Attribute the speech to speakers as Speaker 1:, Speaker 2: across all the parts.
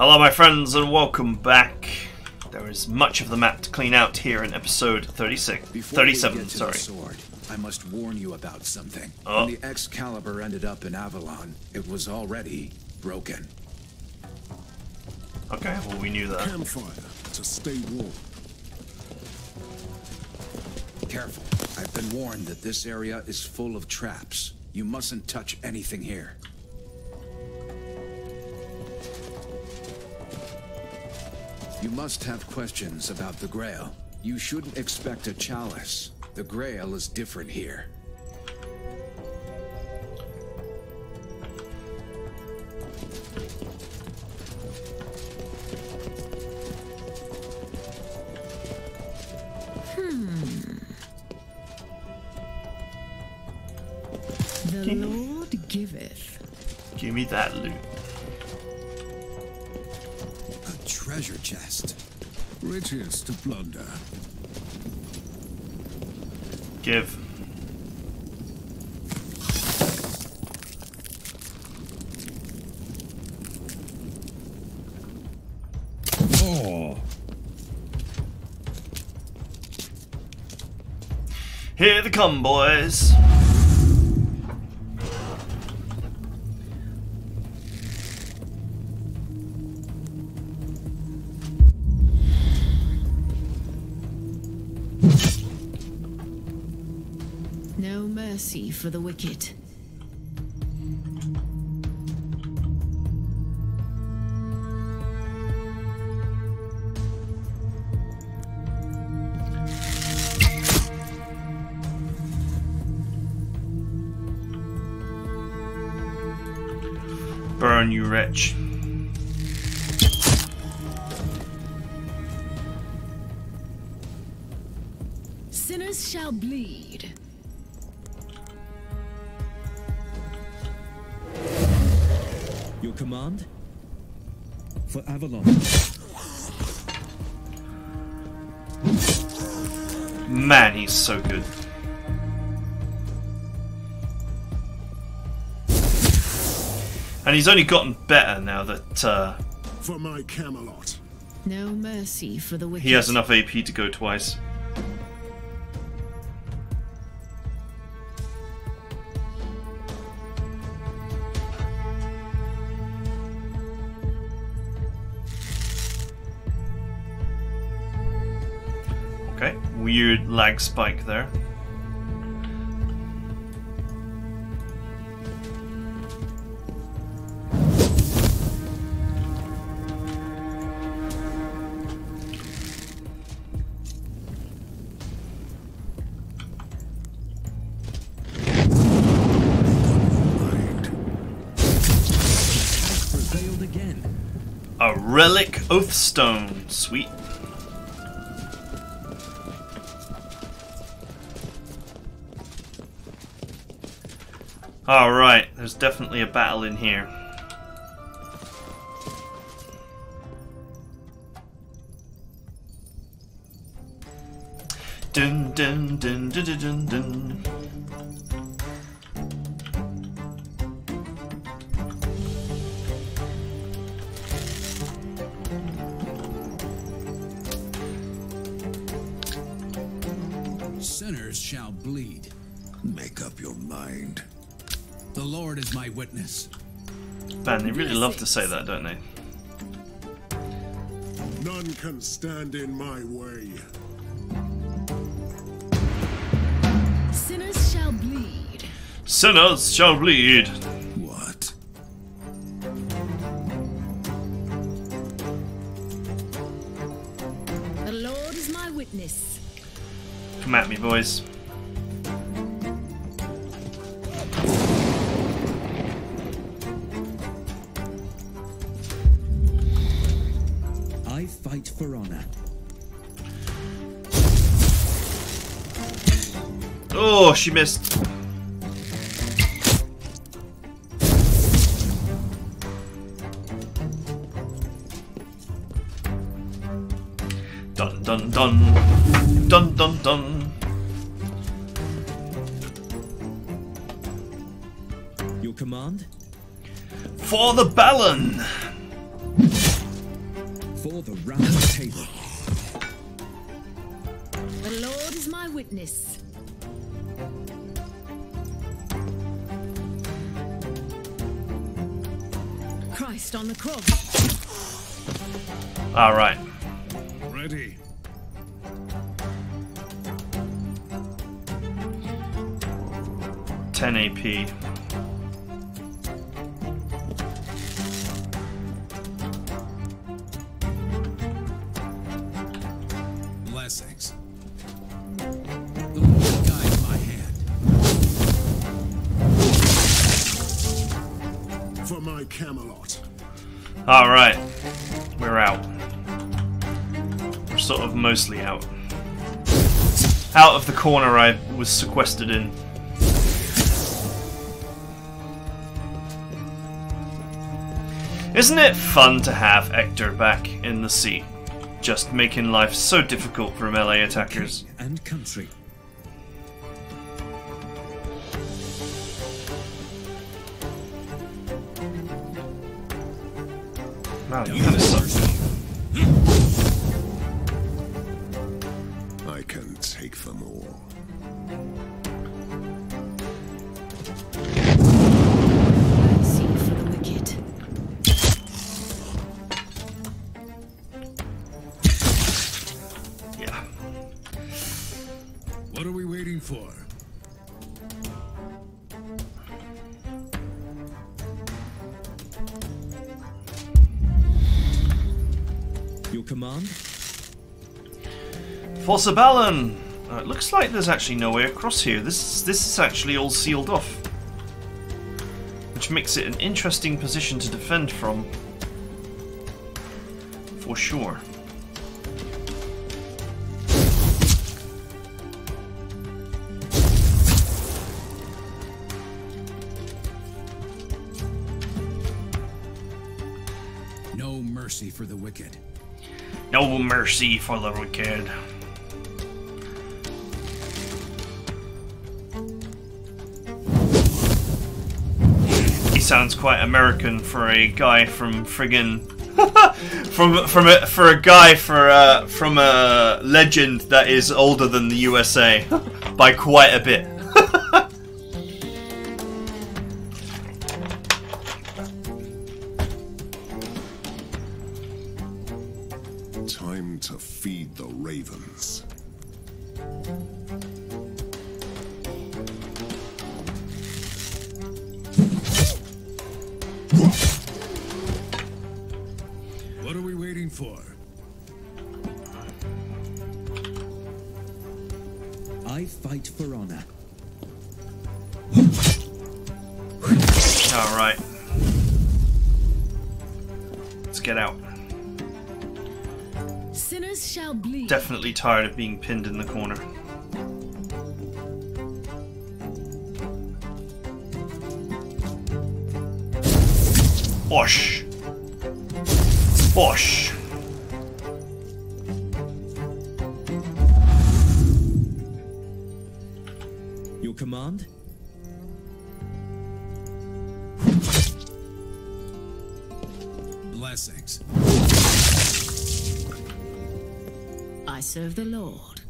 Speaker 1: Hello, my friends, and welcome back. There is much of the map to clean out here in episode 36,
Speaker 2: Before
Speaker 1: 37.
Speaker 2: get to
Speaker 1: sorry.
Speaker 2: sword, I must warn you about something.
Speaker 1: Oh.
Speaker 2: When the Excalibur ended up in Avalon, it was already broken.
Speaker 1: Okay, well we knew that.
Speaker 3: Campfire to stay warm.
Speaker 2: Careful. I've been warned that this area is full of traps. You mustn't touch anything here. You must have questions about the Grail. You shouldn't expect a chalice. The Grail is different here. Hmm.
Speaker 4: The Lord giveth.
Speaker 1: Give me that loot.
Speaker 2: Treasure chest.
Speaker 3: Riches to plunder.
Speaker 1: Give.
Speaker 3: Oh,
Speaker 1: Here they come, boys.
Speaker 4: Mercy for the wicked.
Speaker 1: Burn, you wretch.
Speaker 4: Sinners shall bleed.
Speaker 5: For Avalon.
Speaker 1: Man, he's so good. And he's only gotten better now that uh,
Speaker 3: for my Camelot.
Speaker 4: No mercy for the wicked.
Speaker 1: he has enough AP to go twice. Okay, weird lag spike there. Relic oath stone, sweet. Alright, there's definitely a battle in here. Dun dun dun dun dun dun dun.
Speaker 2: Lord is my witness.
Speaker 1: Man, they really love to say that, don't they?
Speaker 3: None can stand in my way.
Speaker 4: Sinners shall bleed.
Speaker 1: Sinners shall bleed.
Speaker 3: What?
Speaker 4: The Lord is my witness.
Speaker 1: Come at me, boys. Oh, she missed. Dun dun dun. Dun dun dun.
Speaker 5: Your command?
Speaker 1: For the Balan! Alright.
Speaker 3: Ready.
Speaker 1: Ten AP.
Speaker 2: Blessings. The Lord guides my hand.
Speaker 3: For my Camelot.
Speaker 1: Alright. We're out. We're sort of mostly out. Out of the corner I was sequestered in. Isn't it fun to have Hector back in the seat? Just making life so difficult for melee attackers.
Speaker 5: And country.
Speaker 1: Wow, you
Speaker 3: can them all.
Speaker 4: For the wicked.
Speaker 1: Yeah.
Speaker 2: What are we waiting for?
Speaker 5: Your command?
Speaker 1: For Avalon! Uh, it looks like there's actually no way across here. This this is actually all sealed off. Which makes it an interesting position to defend from. For sure.
Speaker 2: No mercy for the wicked.
Speaker 1: No mercy for the wicked. Sounds quite American for a guy from friggin' from from a, for a guy for uh, from a legend that is older than the USA by quite a bit. Tired of being pinned in the corner. Bosh. Bosh.
Speaker 5: Your command?
Speaker 2: Blessings.
Speaker 4: I serve the Lord.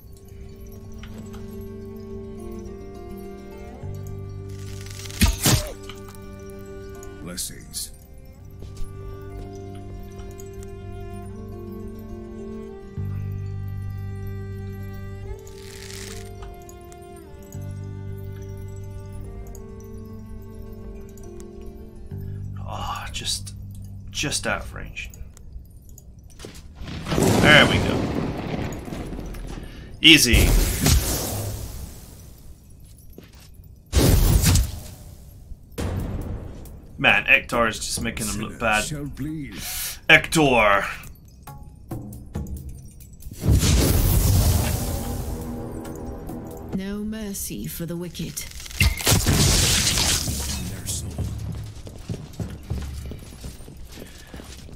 Speaker 3: Blessings.
Speaker 1: Ah, just, just out of range. Easy. Man, Ektar is just making him look bad.
Speaker 3: Shall bleed.
Speaker 1: Ektor!
Speaker 4: No mercy for the wicked.
Speaker 2: Their.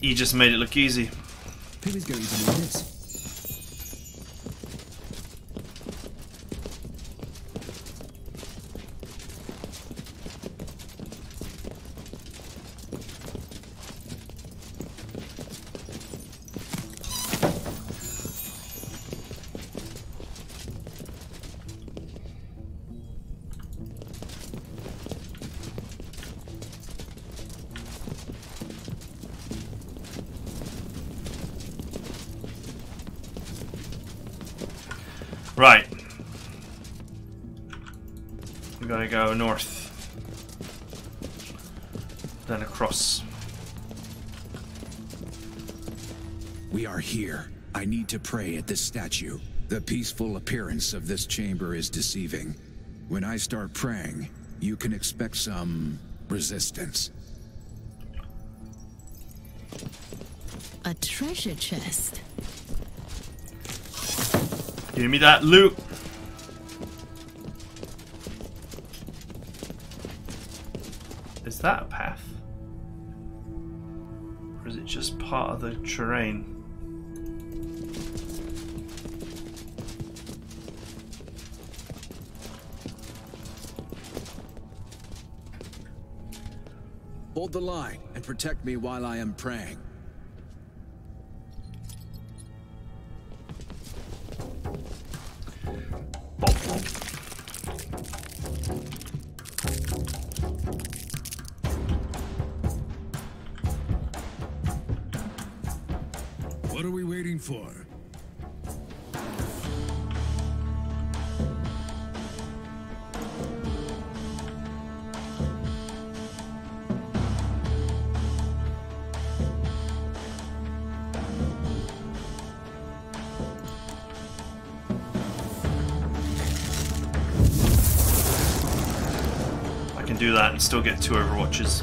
Speaker 1: He just made it look easy.
Speaker 5: Who is going to need this?
Speaker 1: Go north. Then across.
Speaker 2: We are here. I need to pray at this statue. The peaceful appearance of this chamber is deceiving. When I start praying, you can expect some resistance.
Speaker 4: A treasure chest.
Speaker 1: Give me that loot.
Speaker 2: Hold the line and protect me while I am praying.
Speaker 3: For?
Speaker 1: I can do that and still get two overwatches.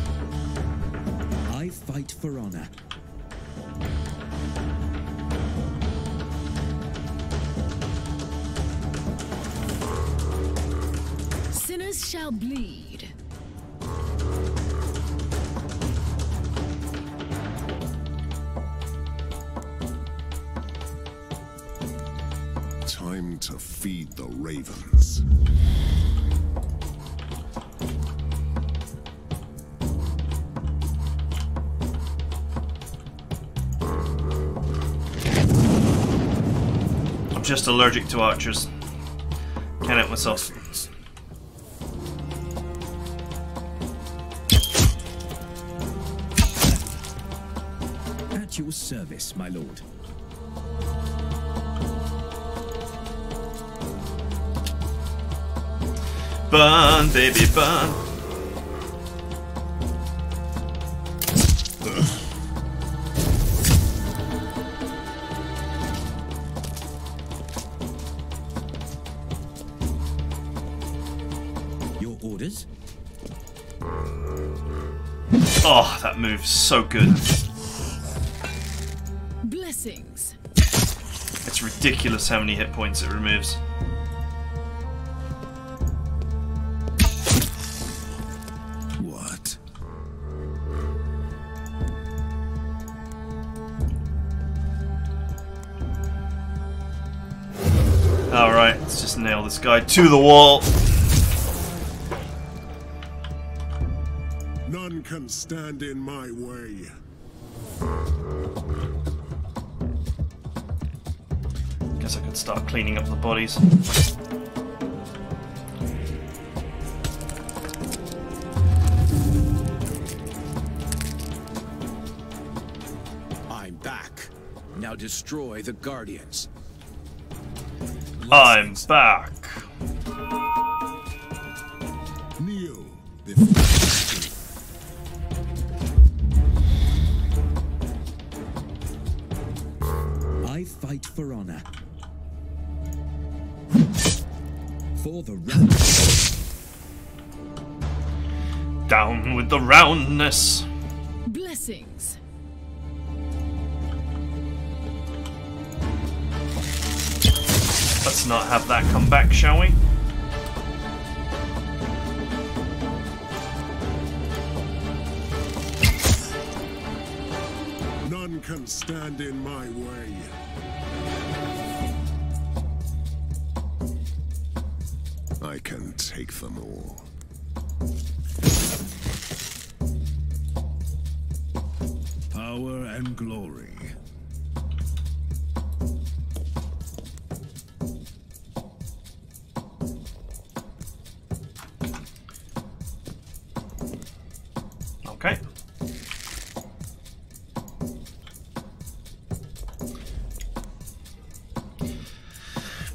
Speaker 5: I fight for honor.
Speaker 4: Shall bleed.
Speaker 3: Time to feed the ravens.
Speaker 1: I'm just allergic to archers. Can't help myself.
Speaker 5: At your service, my lord.
Speaker 1: Burn, baby, burn.
Speaker 5: Your orders?
Speaker 1: Oh, that move's so good. Ridiculous how many hit points it removes.
Speaker 3: What?
Speaker 1: Alright, let's just nail this guy to the wall.
Speaker 3: None can stand in my way.
Speaker 1: Cleaning up the bodies.
Speaker 2: I'm back. Now destroy the Guardians.
Speaker 1: I'm back.
Speaker 3: Kneel
Speaker 5: For the round.
Speaker 1: Down with the roundness.
Speaker 4: Blessings.
Speaker 1: Let's not have that come back, shall we?
Speaker 3: None can stand in my way. Take them all. Power and glory.
Speaker 1: Okay.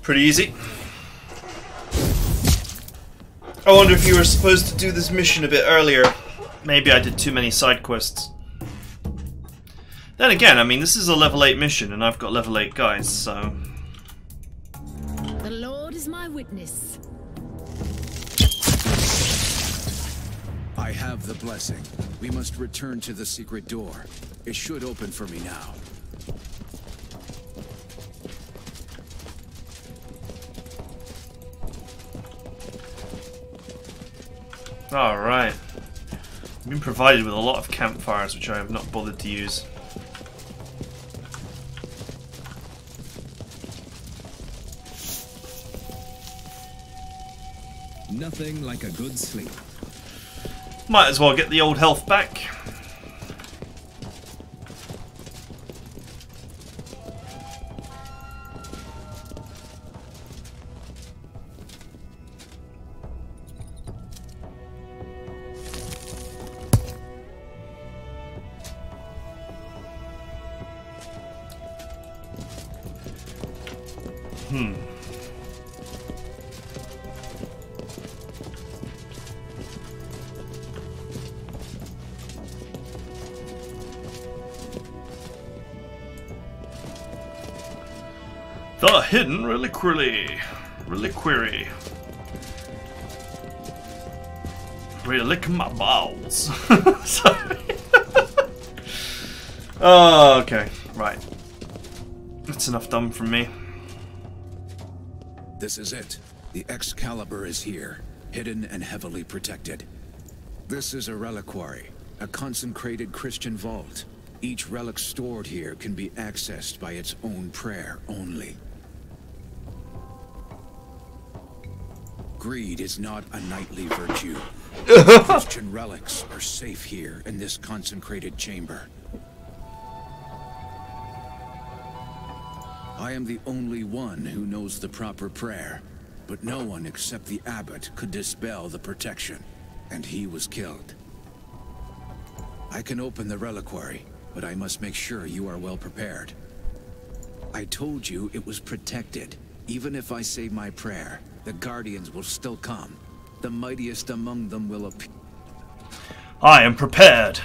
Speaker 1: Pretty easy. I wonder if you were supposed to do this mission a bit earlier. Maybe I did too many side quests. Then again, I mean, this is a level 8 mission, and I've got level 8 guys, so...
Speaker 4: The Lord is my witness.
Speaker 2: I have the blessing. We must return to the secret door. It should open for me now.
Speaker 1: Alright. I've been provided with a lot of campfires, which I have not bothered to use.
Speaker 5: Nothing like a good sleep.
Speaker 1: Might as well get the old health back. Hidden reliquary. Reliquary. Relic my balls. Sorry. oh, okay. Right. That's enough dumb from me.
Speaker 2: This is it. The Excalibur is here, hidden and heavily protected. This is a reliquary, a consecrated Christian vault. Each relic stored here can be accessed by its own prayer only. Greed is not a knightly virtue. Christian relics are safe here in this consecrated chamber. I am the only one who knows the proper prayer, but no one except the abbot could dispel the protection, and he was killed. I can open the reliquary, but I must make sure you are well prepared. I told you it was protected. Even if I say my prayer, the Guardians will still come. The mightiest among them will appear.
Speaker 1: I am prepared.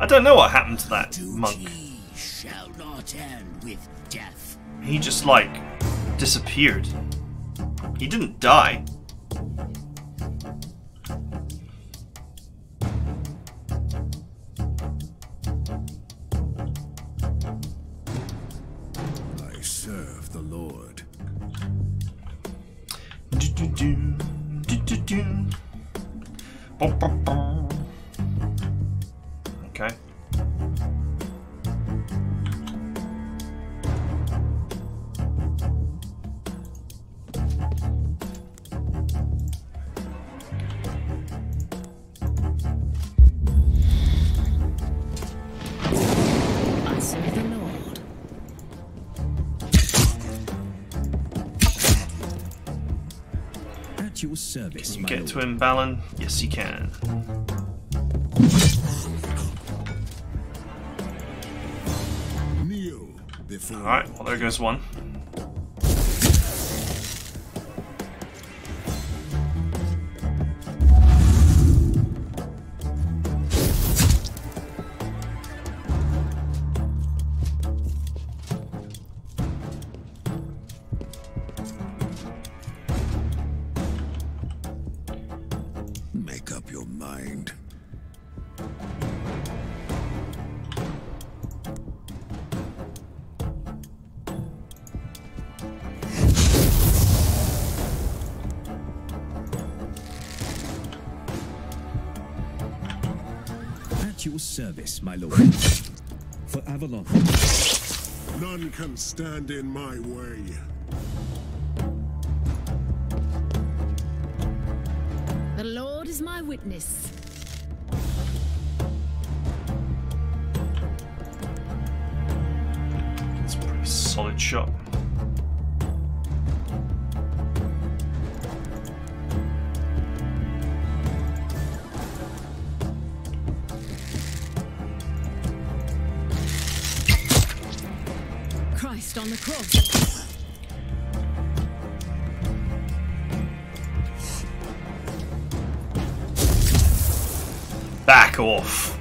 Speaker 1: I don't know what happened to that monk.
Speaker 6: Shall not end with death.
Speaker 1: He just, like, disappeared. He didn't die.
Speaker 3: Serve the Lord.
Speaker 1: Do-do-do, do-do-do. Bum-bum-bum. Okay.
Speaker 5: Service,
Speaker 1: Can you get
Speaker 5: lord.
Speaker 1: to him, Balin? Yes, you can.
Speaker 3: Kneel before
Speaker 1: Alright, well, there goes one.
Speaker 5: At your service, my lord. For Avalon.
Speaker 3: None can stand in my way.
Speaker 4: The Lord is my witness.
Speaker 1: It's a pretty solid shot. Back off.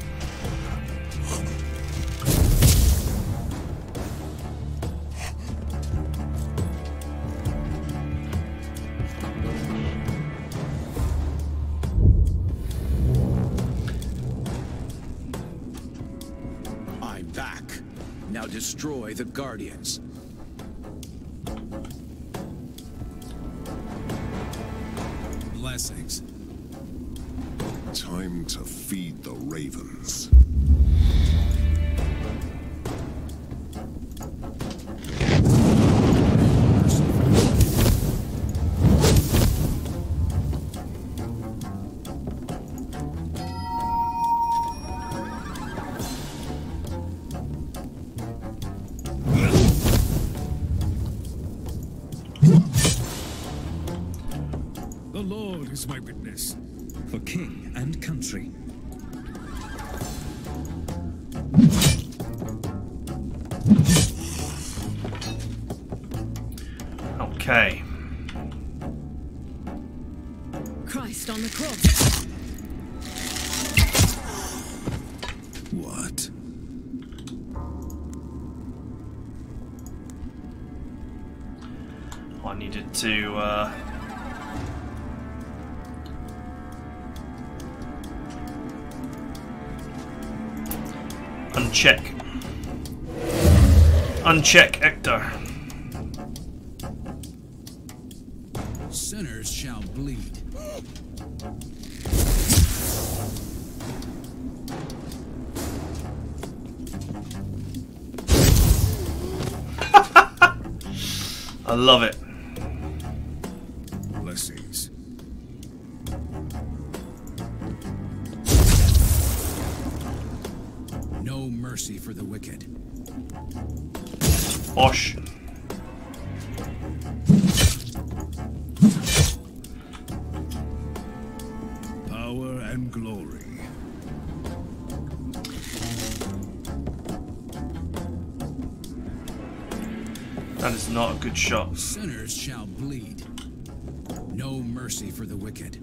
Speaker 2: I'm back. Now destroy the Guardians.
Speaker 5: Is my witness. For king and country.
Speaker 1: Okay.
Speaker 4: Christ on the cross.
Speaker 2: What?
Speaker 1: I needed to. Uh... Uncheck. Uncheck Hector.
Speaker 2: Sinners shall bleed.
Speaker 1: I love it. Osh.
Speaker 5: Power and glory.
Speaker 1: That is not a good shot.
Speaker 2: Sinners shall bleed. No mercy for the wicked.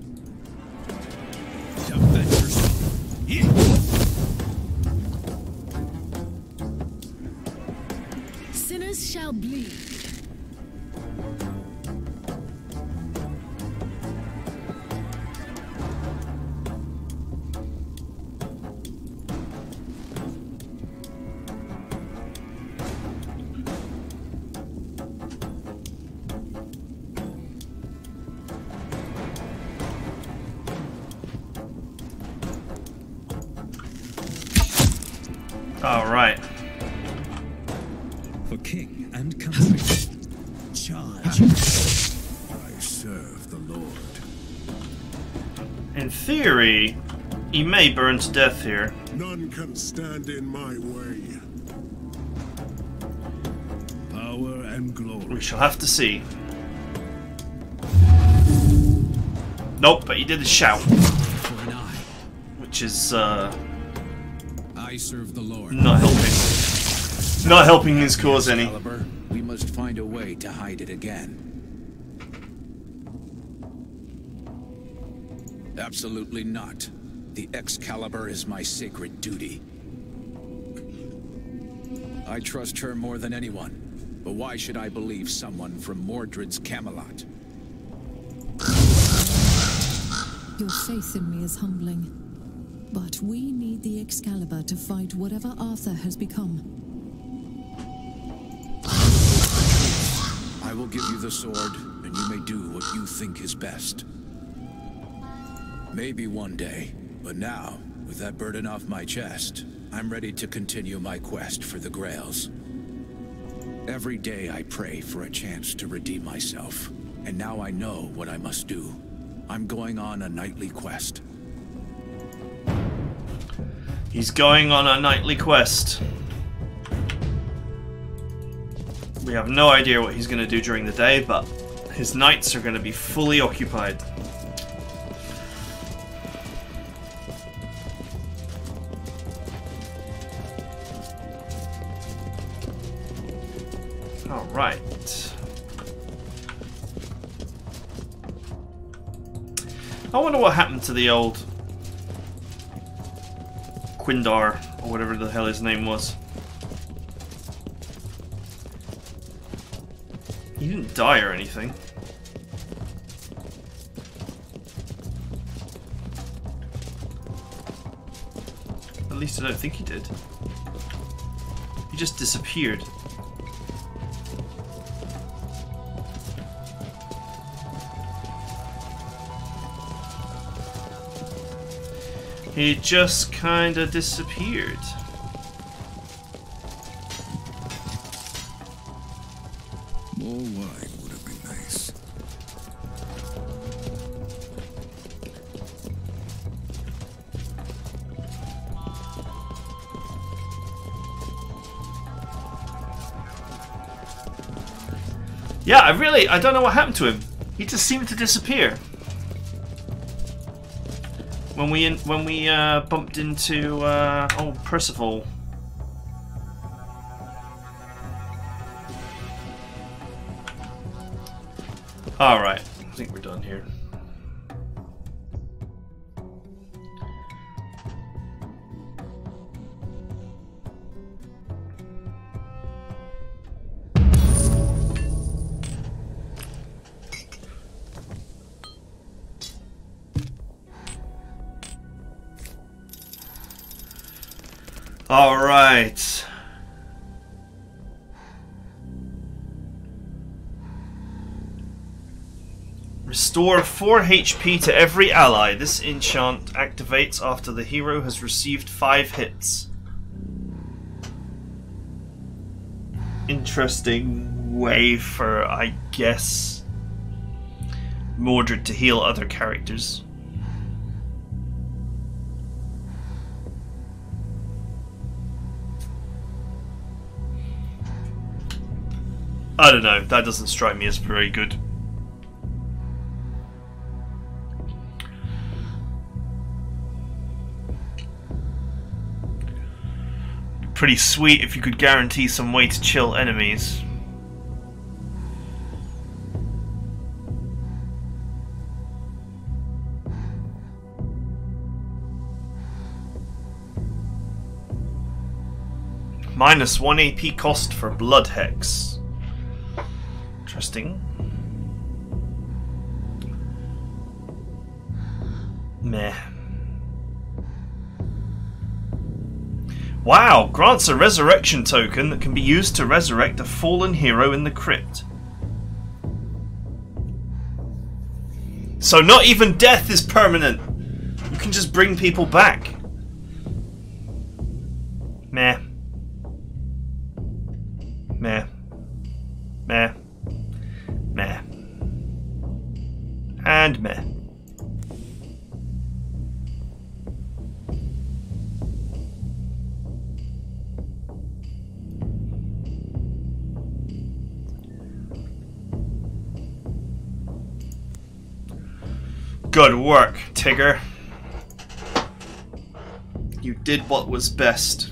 Speaker 2: Defend yourself.
Speaker 4: Sinners shall bleed.
Speaker 1: May burn to death here.
Speaker 3: None can stand in my way.
Speaker 5: Power and glory.
Speaker 1: We shall have to see. Nope, but he did a shout,
Speaker 2: For an eye.
Speaker 1: which is uh,
Speaker 2: I serve the Lord.
Speaker 1: not helping. Not helping his cause any.
Speaker 2: We must find a way to hide it again. Absolutely not. The Excalibur is my sacred duty. I trust her more than anyone, but why should I believe someone from Mordred's Camelot?
Speaker 7: Your faith in me is humbling. But we need the Excalibur to fight whatever Arthur has become.
Speaker 2: I will give you the sword, and you may do what you think is best. Maybe one day, but now, with that burden off my chest, I'm ready to continue my quest for the Grails. Every day I pray for a chance to redeem myself, and now I know what I must do. I'm going on a nightly quest.
Speaker 1: He's going on a nightly quest. We have no idea what he's going to do during the day, but his nights are going to be fully occupied. I wonder what happened to the old Quindar, or whatever the hell his name was. He didn't die or anything. At least I don't think he did. He just disappeared. He just kinda disappeared.
Speaker 2: More wine would have been nice.
Speaker 1: Yeah, I really, I don't know what happened to him. He just seemed to disappear. When we in, when we uh, bumped into uh, oh Percival. All right. Restore 4 HP to every ally. This enchant activates after the hero has received 5 hits. Interesting way for, I guess, Mordred to heal other characters. I don't know, that doesn't strike me as very good. Pretty sweet if you could guarantee some way to chill enemies. Minus 1 AP cost for Blood Hex. Interesting. Meh. Wow, grants a resurrection token that can be used to resurrect a fallen hero in the crypt. So not even death is permanent. You can just bring people back. Work, Tigger. You did what was best.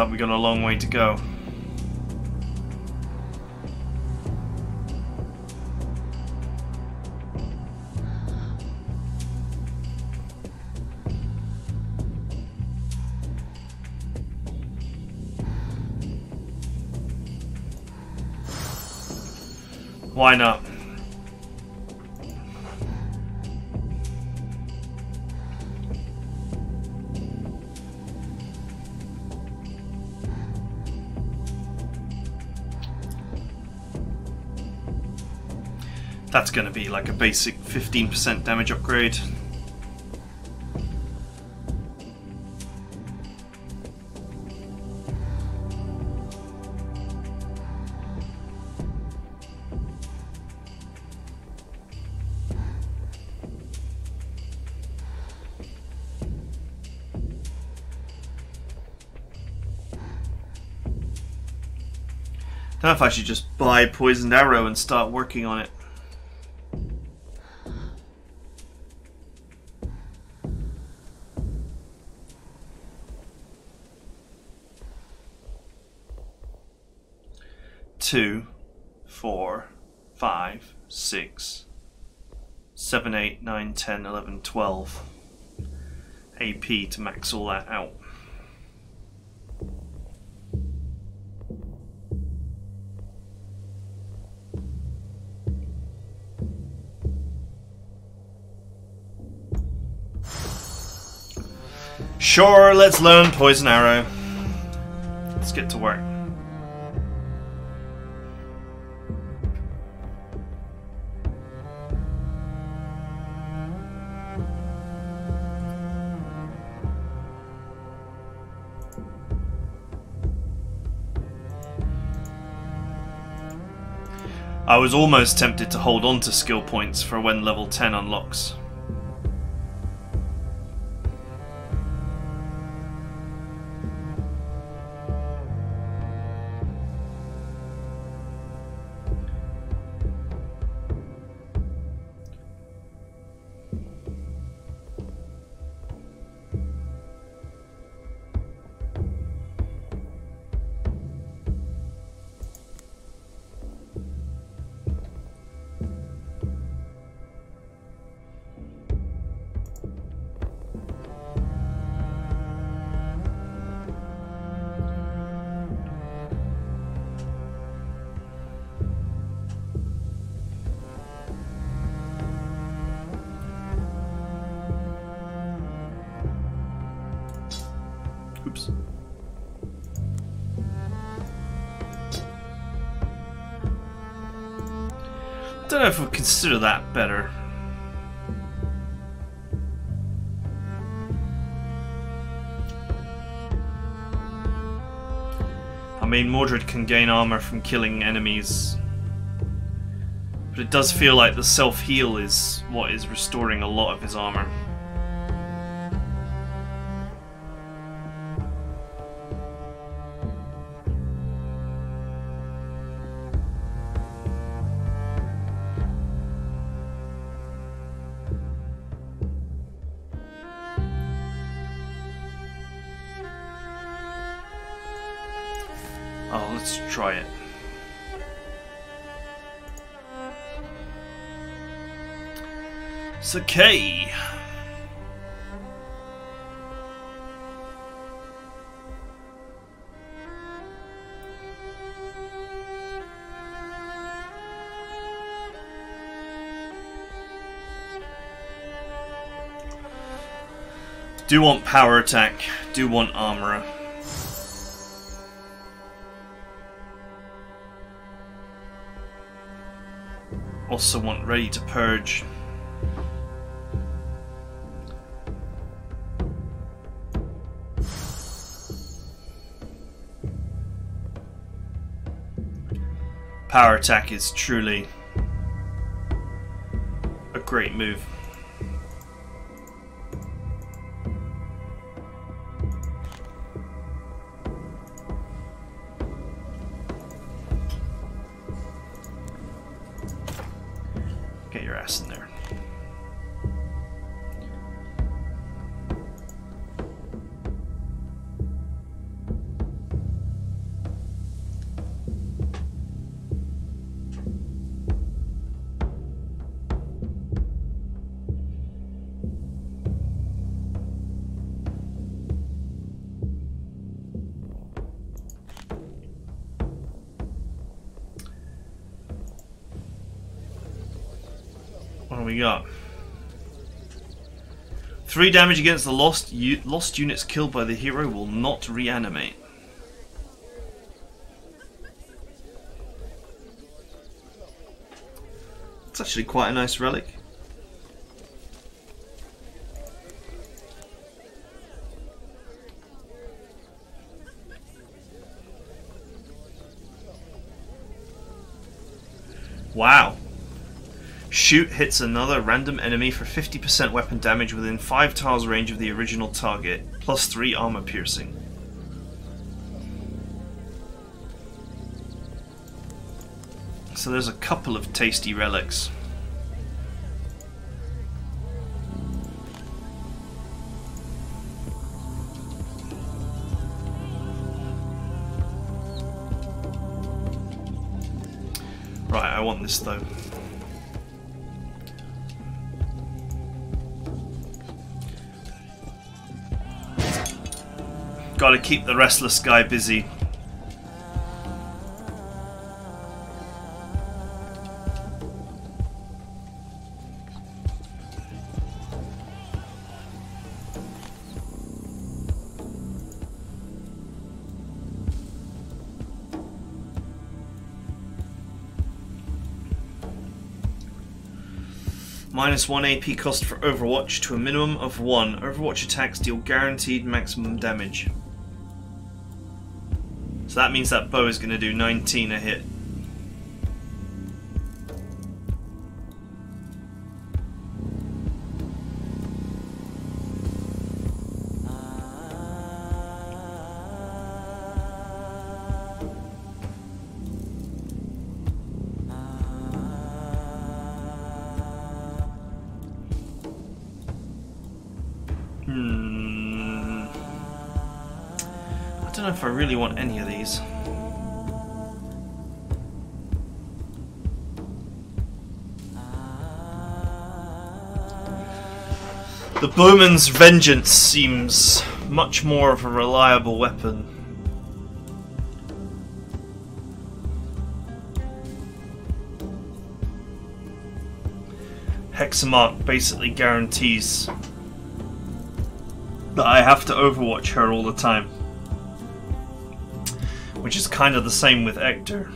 Speaker 1: Like we've got a long way to go. Why not? Going to be like a basic 15% damage upgrade. I Don't know if I should just buy Poisoned Arrow and start working on it. Two, four, five, six, seven, eight, nine, ten, eleven, twelve. AP to max all that out. Sure, let's learn Poison Arrow. Let's get to work. I was almost tempted to hold on to skill points for when level 10 unlocks. Don't know if we consider that better. I mean, Mordred can gain armor from killing enemies. But it does feel like the self-heal is what is restoring a lot of his armor. Okay. Do want power attack, do want armor. Also want ready to purge. Power attack is truly a great move. We got? Three damage against the lost lost units killed by the hero will not reanimate. It's actually quite a nice relic. Wow. Shoot hits another random enemy for 50% weapon damage within 5 tiles range of the original target, plus 3 armor piercing. So there's a couple of tasty relics. Right, I want this though. Gotta keep the restless guy busy. Minus 1 AP cost for Overwatch to a minimum of 1. Overwatch attacks deal guaranteed maximum damage. So that means that bow is going to do 19 a hit. Hmm. I don't know if I really want any Bowman's Vengeance seems much more of a reliable weapon. Hexamark basically guarantees that I have to overwatch her all the time. Which is kind of the same with Ector.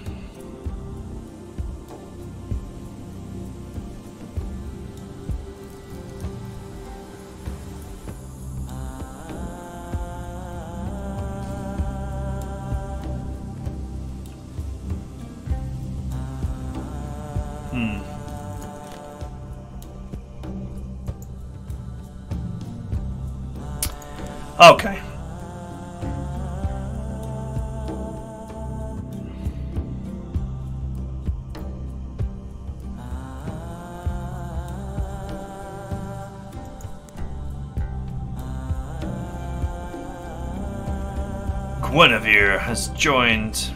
Speaker 1: Okay. Guinevere has joined.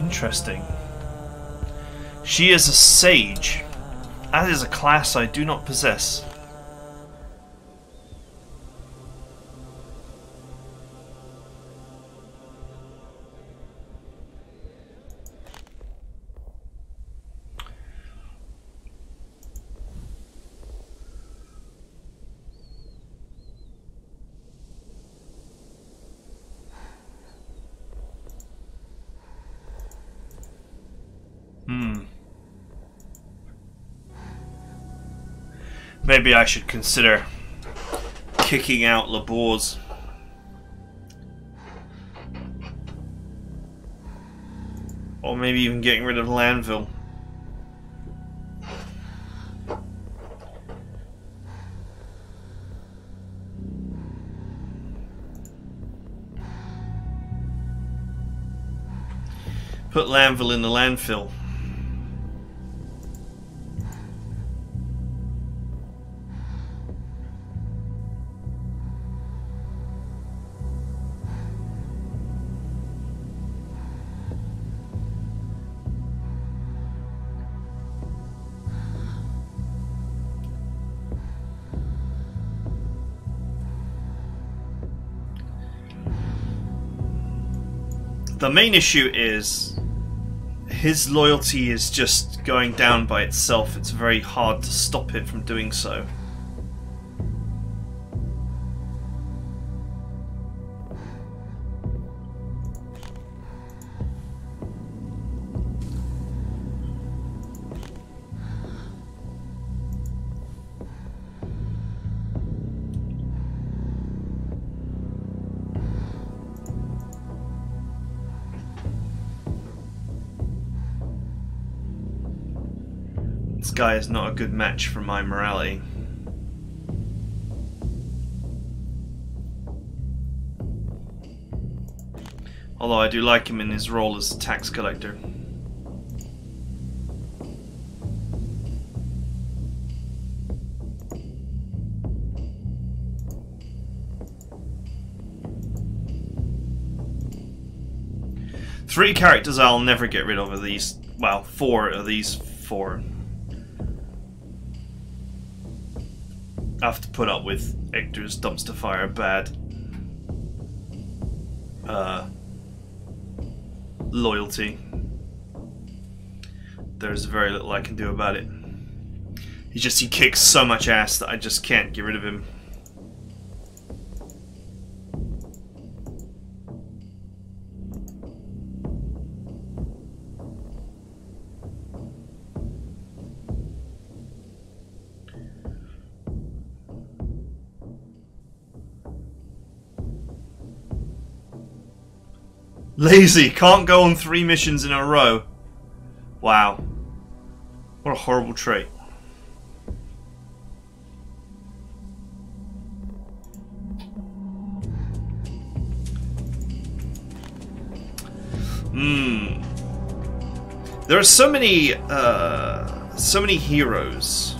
Speaker 1: Interesting. She is a sage. That is a class I do not possess. maybe I should consider kicking out Labors. Or maybe even getting rid of Landville. Put Landville in the landfill. The main issue is his loyalty is just going down by itself. It's very hard to stop it from doing so. Guy is not a good match for my morality. Although I do like him in his role as tax collector. Three characters I'll never get rid of are these, well, four of these four. I have to put up with Ector's dumpster fire bad uh, loyalty. There's very little I can do about it. He just he kicks so much ass that I just can't get rid of him. Lazy, can't go on three missions in a row. Wow. What a horrible trait. Hmm. There are so many, uh, so many heroes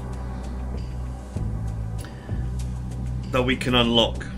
Speaker 1: that we can unlock.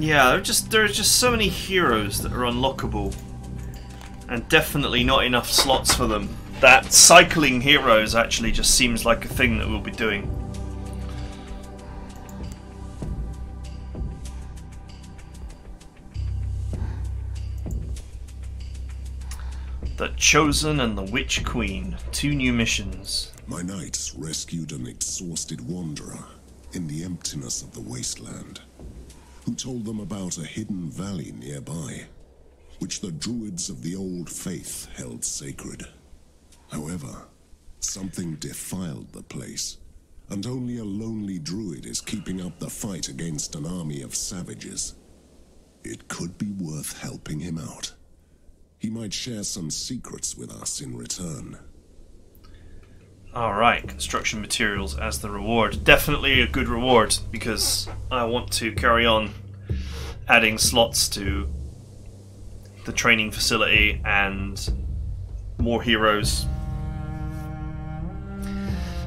Speaker 1: Yeah, there just there are just so many heroes that are unlockable, and definitely not enough slots for them. That cycling heroes actually just seems like a thing that we'll be doing. The Chosen and the Witch Queen, two new missions.
Speaker 3: My knights rescued an exhausted wanderer in the emptiness of the wasteland, who told them about a hidden valley nearby, which the druids of the old faith held sacred. However, something defiled the place, and only a lonely druid is keeping up the fight against an army of savages. It could be worth helping him out. He might share some secrets with us in return.
Speaker 1: Alright, construction materials as the reward. Definitely a good reward because I want to carry on adding slots to the training facility and more heroes.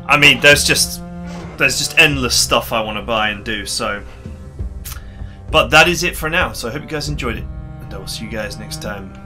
Speaker 1: I mean, there's just there's just endless stuff I want to buy and do, so but that is it for now. So I hope you guys enjoyed it, and I will see you guys next time.